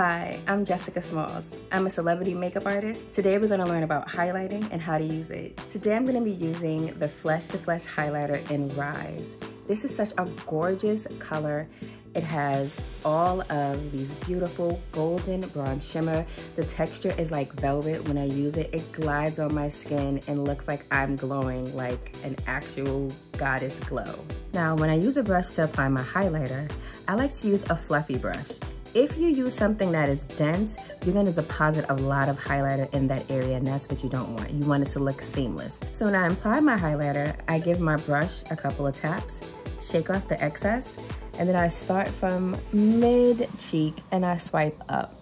Hi, I'm Jessica Smalls. I'm a celebrity makeup artist. Today we're gonna learn about highlighting and how to use it. Today I'm gonna be using the Flesh to Flesh highlighter in Rise. This is such a gorgeous color. It has all of these beautiful golden bronze shimmer. The texture is like velvet when I use it. It glides on my skin and looks like I'm glowing like an actual goddess glow. Now, when I use a brush to apply my highlighter, I like to use a fluffy brush. If you use something that is dense, you're gonna deposit a lot of highlighter in that area and that's what you don't want. You want it to look seamless. So when I apply my highlighter, I give my brush a couple of taps, shake off the excess, and then I start from mid cheek and I swipe up.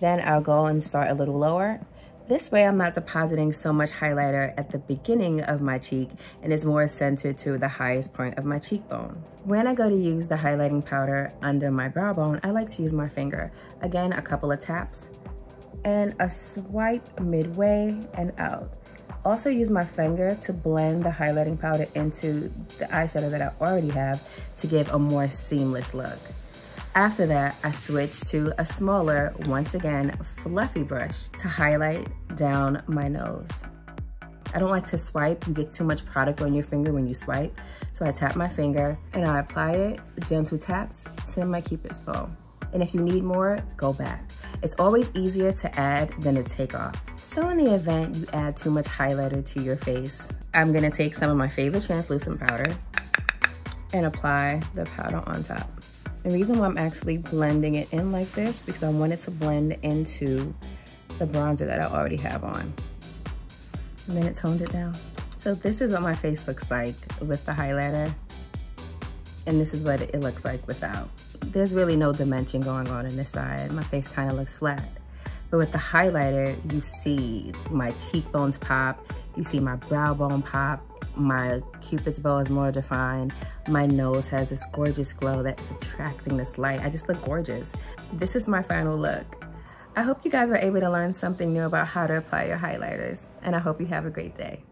Then I'll go and start a little lower this way I'm not depositing so much highlighter at the beginning of my cheek and it's more centered to the highest point of my cheekbone. When I go to use the highlighting powder under my brow bone, I like to use my finger. Again, a couple of taps and a swipe midway and out. Also use my finger to blend the highlighting powder into the eyeshadow that I already have to give a more seamless look. After that, I switched to a smaller, once again, fluffy brush to highlight down my nose. I don't like to swipe. You get too much product on your finger when you swipe. So I tap my finger and I apply it, gentle taps, to my cupid's bow. And if you need more, go back. It's always easier to add than to take off. So in the event you add too much highlighter to your face, I'm gonna take some of my favorite translucent powder and apply the powder on top. The reason why I'm actually blending it in like this because I want it to blend into the bronzer that I already have on. And then it toned it down. So this is what my face looks like with the highlighter. And this is what it looks like without. There's really no dimension going on in this side. My face kind of looks flat. But with the highlighter, you see my cheekbones pop, you see my brow bone pop, my cupid's bow is more defined. My nose has this gorgeous glow that's attracting this light. I just look gorgeous. This is my final look. I hope you guys were able to learn something new about how to apply your highlighters, and I hope you have a great day.